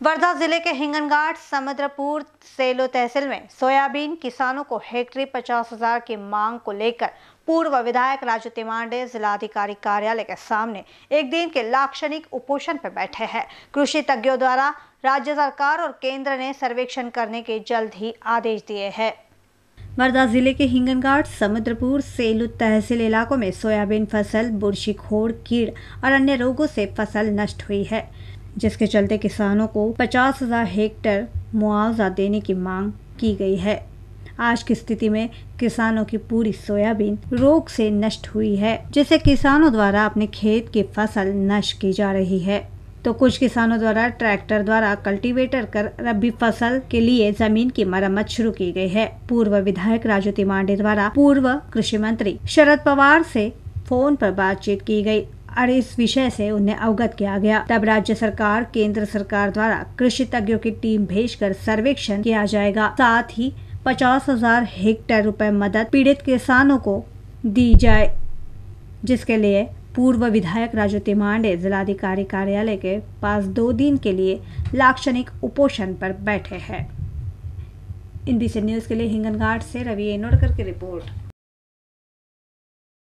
वर्धा ज़िले के हिंगनघाट, समुद्रपुर, सेलो तहसील में सोयाबीन किसानों को हेक्टरी पचास हज़ार की मांग को लेकर पूर्व विधायक राजू तिमांडे जिलाधिकारी कार्यालय के सामने एक दिन के लाक्षणिक उपोषण पर बैठे हैं। कृषि तज्ञों द्वारा राज्य सरकार और केंद्र ने सर्वेक्षण करने के जल्द ही आदेश दिए हैं। वर्धा ज़िले के हिंगनघाट, समुद्रपुर, सेलू तहसील इलाकों में सोयाबीन फ़सल, बुरशीखोर, कीड़ और अन्य रोगों से फ़सल नष्ट हुई है। जिसके चलते किसानों को पचास हज़ार हेक्टेयर मुआवजा देने की मांग की गई है। आज की स्थिति में किसानों की पूरी सोयाबीन रोग से नष्ट हुई है, जिसे किसानों द्वारा अपने खेत की फ़सल नष्ट की जा रही है। तो कुछ किसानों द्वारा ट्रैक्टर द्वारा कल्टीवेटर कर रबी फ़सल के लिए ज़मीन की मरम्मत शुरू की गई है। पूर्व विधायक राजू तिमांडे द्वारा पूर्व कृषि मंत्री शरद पवार से फ़ोन पर बातचीत की गई। और इस विषय से उन्हें अवगत किया गया। तब राज्य सरकार, केंद्र सरकार द्वारा कृषि तज्ञों की टीम भेजकर सर्वेक्षण किया जाएगा। साथ ही पचास हज़ार हेक्टेयर रुपए मदद पीड़ित किसानों को दी जाए, जिसके लिए पूर्व विधायक राजू तिमांडे जिलाधिकारी कार्यालय के पास दो दिन के लिए लाक्षणिक उपोषण पर बैठे हैं। इन न्यूज़ के लिए हिंगनघाट से रवि एनोडकर की रिपोर्ट।